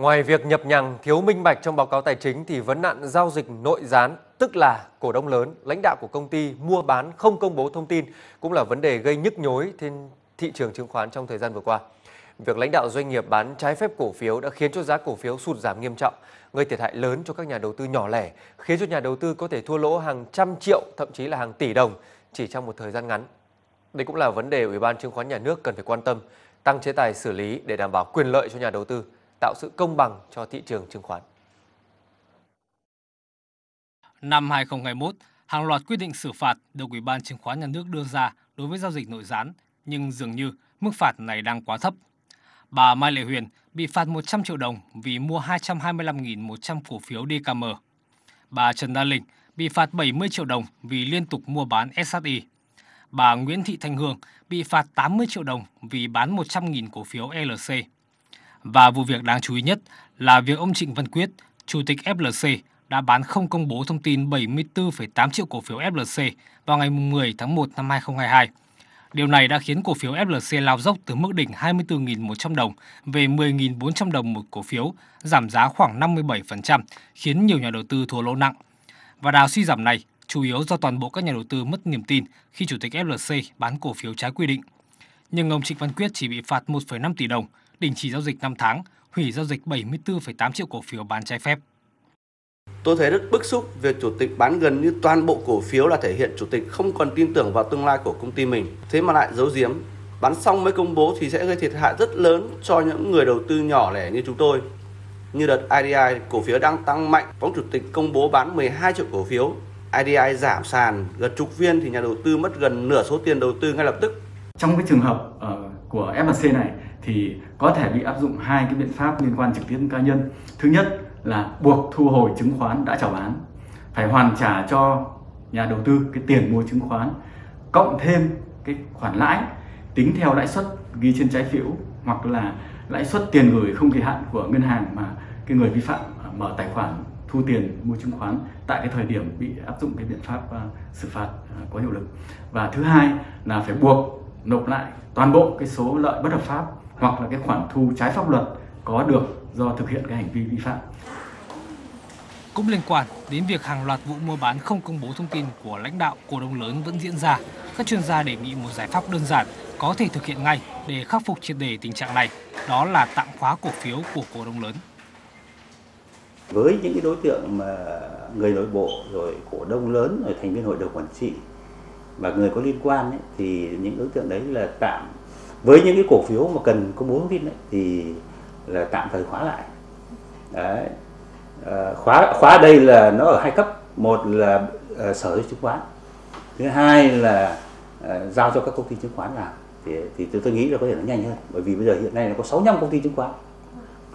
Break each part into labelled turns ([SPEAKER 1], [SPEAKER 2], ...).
[SPEAKER 1] Ngoài việc nhập nhằng thiếu minh bạch trong báo cáo tài chính thì vấn nạn giao dịch nội gián, tức là cổ đông lớn, lãnh đạo của công ty mua bán không công bố thông tin cũng là vấn đề gây nhức nhối trên thị trường chứng khoán trong thời gian vừa qua. Việc lãnh đạo doanh nghiệp bán trái phép cổ phiếu đã khiến cho giá cổ phiếu sụt giảm nghiêm trọng, gây thiệt hại lớn cho các nhà đầu tư nhỏ lẻ, khiến cho nhà đầu tư có thể thua lỗ hàng trăm triệu, thậm chí là hàng tỷ đồng chỉ trong một thời gian ngắn. Đây cũng là vấn đề Ủy ban Chứng khoán Nhà nước cần phải quan tâm, tăng chế tài xử lý để đảm bảo quyền lợi cho nhà đầu tư tạo sự công bằng cho thị trường chứng khoán.
[SPEAKER 2] Năm 2021, hàng loạt quyết định xử phạt được Ủy ban Chứng khoán Nhà nước đưa ra đối với giao dịch nội gián, nhưng dường như mức phạt này đang quá thấp. Bà Mai Lệ Huyền bị phạt 100 triệu đồng vì mua 225.100 cổ phiếu DKM. Bà Trần Đa Linh bị phạt 70 triệu đồng vì liên tục mua bán SHI. Bà Nguyễn Thị Thanh Hương bị phạt 80 triệu đồng vì bán 100.000 cổ phiếu LC. Và vụ việc đáng chú ý nhất là việc ông Trịnh Văn Quyết, Chủ tịch FLC, đã bán không công bố thông tin 74,8 triệu cổ phiếu FLC vào ngày 10 tháng 1 năm 2022. Điều này đã khiến cổ phiếu FLC lao dốc từ mức đỉnh 24.100 đồng về 10.400 đồng một cổ phiếu, giảm giá khoảng 57%, khiến nhiều nhà đầu tư thua lỗ nặng. Và đà suy giảm này chủ yếu do toàn bộ các nhà đầu tư mất niềm tin khi chủ tịch FLC bán cổ phiếu trái quy định. Nhưng ông Trịnh Văn Quyết chỉ bị phạt 1,5 tỷ đồng đình chỉ giao dịch 5 tháng, hủy giao dịch 74,8 triệu cổ phiếu bán trái phép.
[SPEAKER 3] Tôi thấy rất bức xúc việc chủ tịch bán gần như toàn bộ cổ phiếu là thể hiện chủ tịch không còn tin tưởng vào tương lai của công ty mình. Thế mà lại giấu giếm, bán xong mới công bố thì sẽ gây thiệt hại rất lớn cho những người đầu tư nhỏ lẻ như chúng tôi. Như đợt IDI, cổ phiếu đang tăng mạnh, phó chủ tịch công bố bán 12 triệu cổ phiếu. IDI giảm sàn gần chục viên thì nhà đầu tư mất gần nửa số tiền đầu tư ngay lập tức.
[SPEAKER 4] Trong cái trường hợp uh, của FLC này thì có thể bị áp dụng hai cái biện pháp liên quan trực tiếp đến cá nhân. Thứ nhất là buộc thu hồi chứng khoán đã chào bán, phải hoàn trả cho nhà đầu tư cái tiền mua chứng khoán, cộng thêm cái khoản lãi tính theo lãi suất ghi trên trái phiếu hoặc là lãi suất tiền gửi không kỳ hạn của ngân hàng mà cái người vi phạm à, mở tài khoản thu tiền mua chứng khoán tại cái thời điểm bị áp dụng cái biện pháp à, xử phạt à, có hiệu lực. Và thứ hai là phải buộc nộp lại toàn bộ cái số lợi bất hợp pháp hoặc là cái khoản thu trái pháp luật có được do thực hiện cái hành vi vi phạm.
[SPEAKER 2] Cũng liên quan đến việc hàng loạt vụ mua bán không công bố thông tin của lãnh đạo cổ đông lớn vẫn diễn ra, các chuyên gia đề nghị một giải pháp đơn giản có thể thực hiện ngay để khắc phục triệt đề tình trạng này, đó là tạm khóa cổ phiếu của cổ đông lớn.
[SPEAKER 5] Với những cái đối tượng mà người nội bộ rồi cổ đông lớn rồi thành viên hội đồng quản trị và người có liên quan ấy, thì những đối tượng đấy là tạm với những cái cổ phiếu mà cần công bố thông tin ấy, thì là tạm thời khóa lại. Đấy. À, khóa khóa đây là nó ở hai cấp. Một là à, sở chứng khoán. Thứ hai là à, giao cho các công ty chứng khoán làm. Thì thì tôi, tôi nghĩ là có thể nó nhanh hơn. Bởi vì bây giờ hiện nay là có 65 công ty chứng khoán.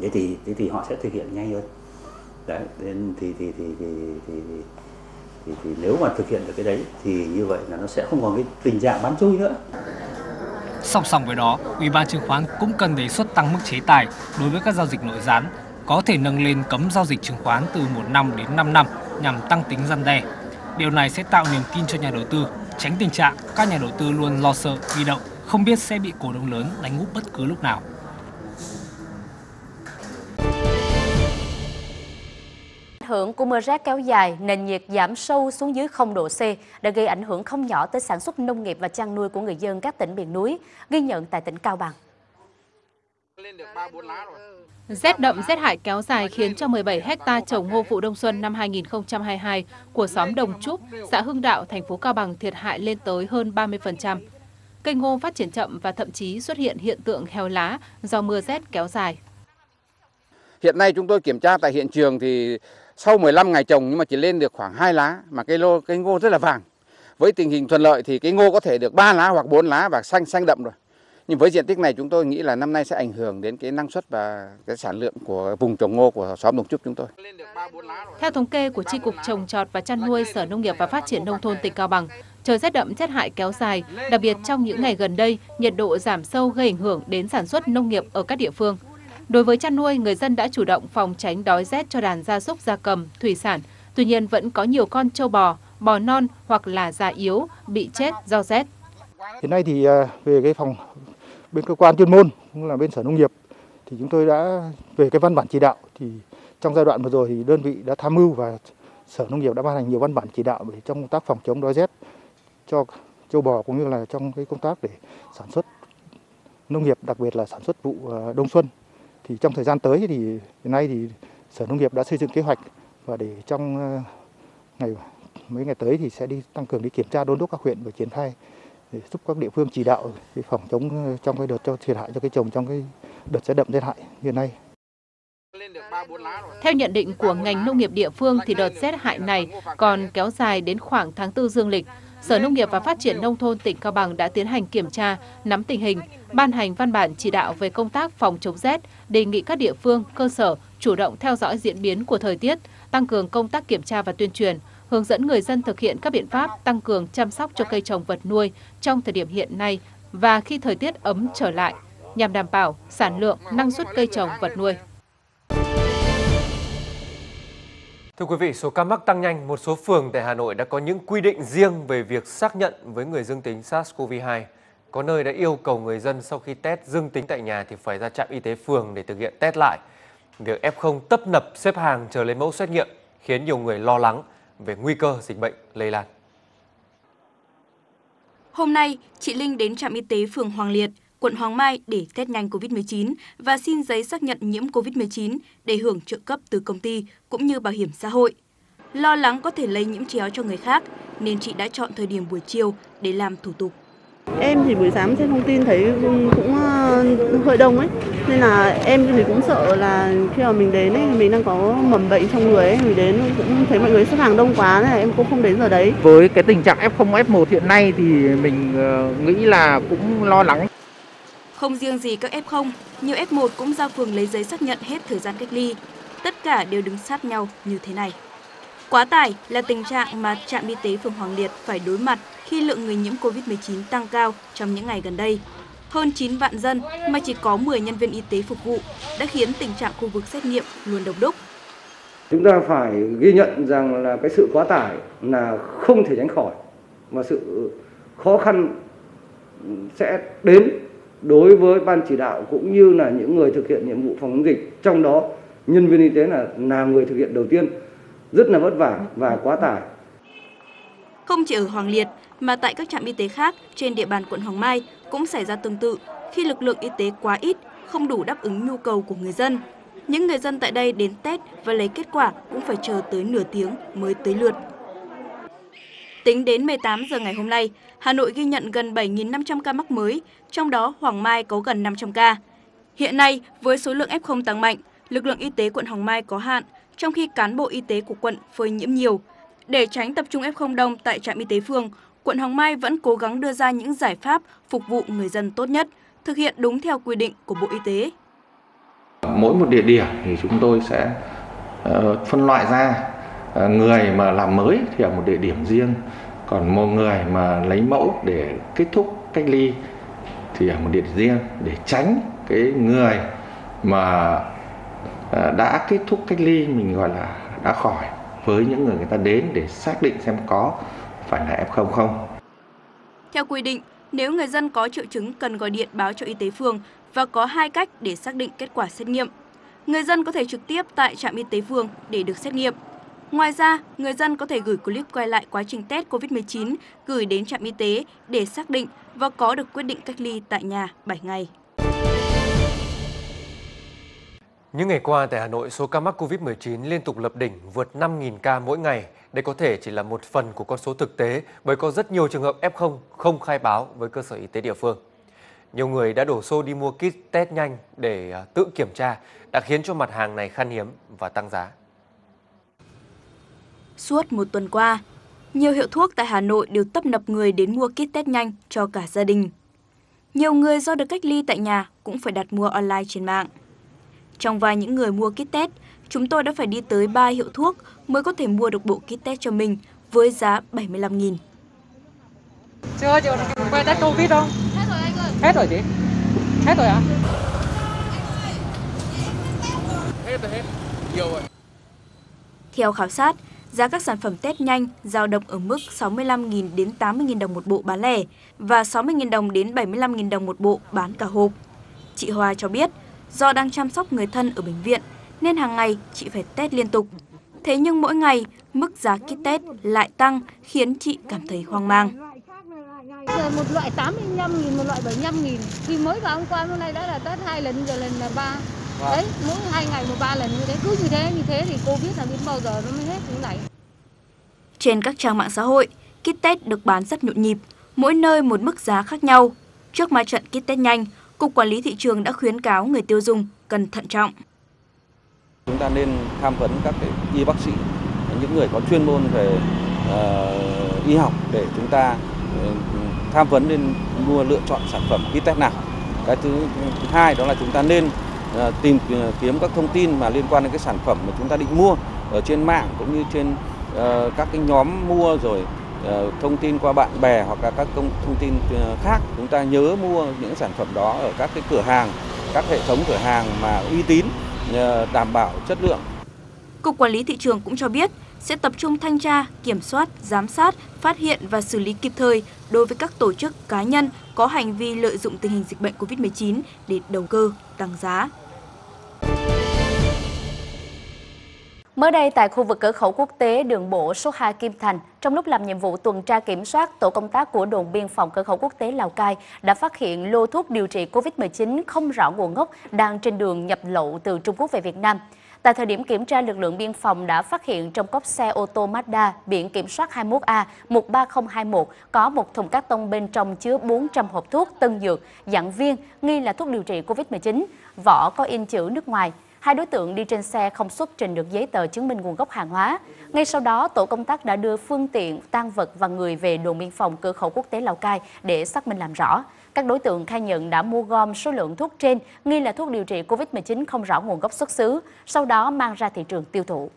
[SPEAKER 5] Thế thì thế thì họ sẽ thực hiện nhanh hơn. Đấy nên thì thì thì thì, thì, thì thì, thì nếu mà thực hiện được cái đấy thì như vậy là nó sẽ không còn cái tình trạng bán chui nữa.
[SPEAKER 2] Song song với đó, Ủy ban chứng khoán cũng cần đề xuất tăng mức chế tài đối với các giao dịch nội gián, có thể nâng lên cấm giao dịch chứng khoán từ 1 năm đến 5 năm nhằm tăng tính răn đe. Điều này sẽ tạo niềm tin cho nhà đầu tư, tránh tình trạng các nhà đầu tư luôn lo sợ, bị động, không biết sẽ bị cổ đông lớn đánh úp bất cứ lúc nào.
[SPEAKER 6] Hưởng của mưa rác kéo dài, nền nhiệt giảm sâu xuống dưới 0 độ C đã gây ảnh hưởng không nhỏ tới sản xuất nông nghiệp và chăn nuôi của người dân các tỉnh miền núi, ghi nhận tại tỉnh Cao Bằng.
[SPEAKER 7] Rét đậm rét hại kéo dài khiến cho 17 hecta trồng ngô vụ đông xuân năm 2022 của xóm Đồng Trúc, xã Hưng Đạo, thành phố Cao Bằng thiệt hại lên tới hơn 30%. Cây ngô phát triển chậm và thậm chí xuất hiện hiện tượng heo lá do mưa rét kéo dài.
[SPEAKER 8] Hiện nay chúng tôi kiểm tra tại hiện trường thì sau 15 ngày trồng nhưng mà chỉ lên được khoảng 2 lá mà cây lô cây ngô rất là vàng. Với tình hình thuận lợi thì cái ngô có thể được 3 lá hoặc 4 lá và xanh xanh đậm rồi. Nhưng với diện tích này chúng tôi nghĩ là năm nay sẽ ảnh hưởng đến cái năng suất và cái sản lượng của vùng trồng ngô của xóm Đồng Trúc chúng tôi.
[SPEAKER 7] Theo thống kê của Tri Cục Trồng trọt và Chăn nuôi Sở Nông nghiệp và Phát triển Nông thôn tỉnh Cao Bằng, trời rét đậm rét hại kéo dài, đặc biệt trong những ngày gần đây, nhiệt độ giảm sâu gây ảnh hưởng đến sản xuất nông nghiệp ở các địa phương. Đối với chăn nuôi, người dân đã chủ động phòng tránh đói rét cho đàn gia súc gia cầm, thủy sản. Tuy nhiên vẫn có nhiều con trâu bò, bò non hoặc là già yếu bị chết do rét.
[SPEAKER 9] Hiện nay thì à, về cái phòng bên cơ quan chuyên môn cũng là bên sở nông nghiệp thì chúng tôi đã về cái văn bản chỉ đạo thì trong giai đoạn vừa rồi thì đơn vị đã tham mưu và Sở Nông nghiệp đã ban hành nhiều văn bản chỉ đạo để trong công tác phòng chống đói rét cho châu bò cũng như là trong cái công tác để sản xuất nông nghiệp đặc biệt là sản xuất vụ à, đông xuân trong thời gian tới thì hiện nay thì Sở Nông nghiệp đã xây dựng kế hoạch và để trong ờ, ngày, mấy ngày tới thì sẽ đi tăng cường đi kiểm tra đôn đốc các huyện và triển khai để giúp các địa phương chỉ đạo để phòng chống ờ, trong cái đợt cho thiệt hại cho cây trồng trong cái đợt rét đậm rét hại như hiện nay.
[SPEAKER 7] Theo nhận định của ngành nông nghiệp địa phương thì đợt rét hại này còn kéo dài đến khoảng tháng 4 dương lịch. Sở Nông nghiệp và Phát triển Nông thôn tỉnh Cao Bằng đã tiến hành kiểm tra, nắm tình hình, ban hành văn bản chỉ đạo về công tác phòng chống rét, đề nghị các địa phương, cơ sở chủ động theo dõi diễn biến của thời tiết, tăng cường công tác kiểm tra và tuyên truyền, hướng dẫn người dân thực hiện các biện pháp tăng cường chăm sóc cho cây trồng vật nuôi trong thời điểm hiện nay và khi thời tiết ấm trở lại, nhằm đảm bảo sản lượng, năng suất cây trồng vật nuôi.
[SPEAKER 1] Thưa quý vị, số ca mắc tăng nhanh, một số phường tại Hà Nội đã có những quy định riêng về việc xác nhận với người dương tính SARS-CoV-2. Có nơi đã yêu cầu người dân sau khi test dương tính tại nhà thì phải ra trạm y tế phường để thực hiện test lại. Việc F0 tấp nập xếp hàng chờ lấy mẫu xét nghiệm khiến nhiều người lo lắng về nguy cơ dịch bệnh lây lan.
[SPEAKER 10] Hôm nay, chị Linh đến trạm y tế phường Hoàng Liệt, quận Hoàng Mai để test nhanh COVID-19 và xin giấy xác nhận nhiễm COVID-19 để hưởng trợ cấp từ công ty cũng như bảo hiểm xã hội. Lo lắng có thể lây nhiễm chéo cho người khác nên chị đã chọn thời điểm buổi chiều để làm thủ tục.
[SPEAKER 11] Em thì buổi sáng trên thông tin thấy cũng, cũng uh, hơi đông ấy nên là em thì cũng sợ là khi mà mình đến ấy mình đang có mầm bệnh trong người ấy mình đến cũng thấy mọi người xếp hàng đông quá nên là em cũng không đến giờ đấy.
[SPEAKER 12] Với cái tình trạng F0 F1 hiện nay thì mình uh, nghĩ là cũng lo lắng.
[SPEAKER 10] Không riêng gì các F0, nhiều F1 cũng ra phường lấy giấy xác nhận hết thời gian cách ly. Tất cả đều đứng sát nhau như thế này. Quá tải là tình trạng mà trạm y tế phường Hoàng Liệt phải đối mặt khi lượng người nhiễm COVID-19 tăng cao trong những ngày gần đây. Hơn 9 vạn dân mà chỉ có 10 nhân viên y tế phục vụ đã khiến tình trạng khu vực xét nghiệm luôn đông đúc.
[SPEAKER 13] Chúng ta phải ghi nhận rằng là cái sự quá tải là không thể tránh khỏi và sự khó khăn sẽ đến đối với ban chỉ đạo cũng như là những người thực hiện nhiệm vụ phòng chống dịch trong đó nhân viên y tế là là người thực hiện đầu tiên rất là vất vả và quá tải.
[SPEAKER 10] Không chỉ ở Hoàng Liệt mà tại các trạm y tế khác trên địa bàn quận Hoàng Mai cũng xảy ra tương tự khi lực lượng y tế quá ít, không đủ đáp ứng nhu cầu của người dân. Những người dân tại đây đến test và lấy kết quả cũng phải chờ tới nửa tiếng mới tới lượt. Tính đến 18 giờ ngày hôm nay, Hà Nội ghi nhận gần 7.500 ca mắc mới, trong đó Hoàng Mai có gần 500 ca. Hiện nay, với số lượng F0 tăng mạnh, lực lượng y tế quận Hoàng Mai có hạn, trong khi cán bộ y tế của quận phơi nhiễm nhiều. Để tránh tập trung F0 đông tại trạm y tế phường, quận Hoàng Mai vẫn cố gắng đưa ra những giải pháp phục vụ người dân tốt nhất, thực hiện đúng theo quy định của Bộ Y tế.
[SPEAKER 14] Mỗi một địa điểm thì chúng tôi sẽ ờ, phân loại ra À, người mà làm mới thì ở một địa điểm riêng, còn một người mà lấy mẫu để kết thúc cách ly thì ở một địa điểm riêng để tránh cái người mà à, đã kết thúc cách ly mình gọi là đã khỏi với những người người ta đến để xác định xem có phải là F0 không.
[SPEAKER 10] Theo quy định, nếu người dân có triệu chứng cần gọi điện báo cho y tế phường và có hai cách để xác định kết quả xét nghiệm. Người dân có thể trực tiếp tại trạm y tế phường để được xét nghiệm. Ngoài ra, người dân có thể gửi clip quay lại quá trình test COVID-19 gửi đến trạm y tế để xác định và có được quyết định cách ly tại nhà 7 ngày.
[SPEAKER 1] Những ngày qua tại Hà Nội, số ca mắc COVID-19 liên tục lập đỉnh vượt 5.000 ca mỗi ngày. Đây có thể chỉ là một phần của con số thực tế bởi có rất nhiều trường hợp F0 không khai báo với cơ sở y tế địa phương. Nhiều người đã đổ xô đi mua kit test nhanh để à, tự kiểm tra đã khiến cho mặt hàng này khan hiếm và tăng giá.
[SPEAKER 10] Suốt một tuần qua, nhiều hiệu thuốc tại Hà Nội đều tấp nập người đến mua kit test nhanh cho cả gia đình. Nhiều người do được cách ly tại nhà cũng phải đặt mua online trên mạng. Trong vài những người mua kit test, chúng tôi đã phải đi tới 3 hiệu thuốc mới có thể mua được bộ kit test cho mình với giá 75.000.
[SPEAKER 15] Chưa, chưa quay test Covid không? Hết rồi anh ơi. Hết rồi chị? Hết rồi ạ? À?
[SPEAKER 10] Hết rồi hết. Nhiều rồi. Theo khảo sát, giá các sản phẩm test nhanh dao động ở mức 65.000 đến 80.000 đồng một bộ bán lẻ và 60.000 đồng đến 75.000 đồng một bộ bán cả hộp. Chị Hoa cho biết, Do đang chăm sóc người thân ở bệnh viện nên hàng ngày chị phải test liên tục. Thế nhưng mỗi ngày, mức giá kit test lại tăng khiến chị cảm thấy hoang mang.
[SPEAKER 16] Giờ một loại 85.000, một loại 75.000. Khi mới vào hôm qua hôm nay đã là test hai lần, giờ lần là ba. Đấy, mỗi hai ngày một ba lần như thế. Cứ như thế, như thế thì Covid là đến bao giờ nó mới hết như này.
[SPEAKER 10] Trên các trang mạng xã hội, kit test được bán rất nhộn nhịp, mỗi nơi một mức giá khác nhau. Trước ma trận kit test nhanh, Cục Quản lý Thị trường đã khuyến cáo người tiêu dùng cần thận trọng.
[SPEAKER 17] Chúng ta nên tham vấn các cái y bác sĩ, những người có chuyên môn về uh, y học để chúng ta uh, tham vấn nên mua lựa chọn sản phẩm kit test nào. Cái thứ, thứ hai đó là chúng ta nên Ờ, tìm ờ, kiếm các thông tin mà liên quan đến cái sản phẩm mà chúng ta định mua ở trên mạng cũng như trên uh, các cái nhóm mua rồi uh, thông tin qua bạn bè hoặc là các công thông tin khác chúng ta nhớ mua những sản phẩm đó ở các cái cửa hàng các hệ thống cửa hàng mà uy tín đảm bảo chất lượng.
[SPEAKER 10] Cục Quản lý Thị trường cũng cho biết sẽ tập trung thanh tra, kiểm soát, giám sát, phát hiện và xử lý kịp thời đối với các tổ chức cá nhân có hành vi lợi dụng tình hình dịch bệnh COVID-19 để đầu cơ, tăng giá.
[SPEAKER 6] Mới đây tại khu vực cửa khẩu quốc tế đường bộ số 2 Kim Thành, trong lúc làm nhiệm vụ tuần tra kiểm soát, tổ công tác của đồn biên phòng cửa khẩu quốc tế Lào Cai đã phát hiện lô thuốc điều trị COVID-19 không rõ nguồn gốc đang trên đường nhập lậu từ Trung Quốc về Việt Nam. Tại thời điểm kiểm tra, lực lượng biên phòng đã phát hiện trong cốp xe ô tô Mazda biển kiểm soát 21A 13021 có một thùng cát tông bên trong chứa 400 hộp thuốc tân dược dạng viên nghi là thuốc điều trị COVID-19, vỏ có in chữ nước ngoài. Hai đối tượng đi trên xe không xuất trình được giấy tờ chứng minh nguồn gốc hàng hóa. Ngay sau đó, tổ công tác đã đưa phương tiện, tăng vật và người về đồn biên phòng cửa khẩu quốc tế Lào Cai để xác minh làm rõ. Các đối tượng khai nhận đã mua gom số lượng thuốc trên nghi là thuốc điều trị COVID-19 không rõ nguồn gốc xuất xứ, sau đó mang ra thị trường tiêu thụ.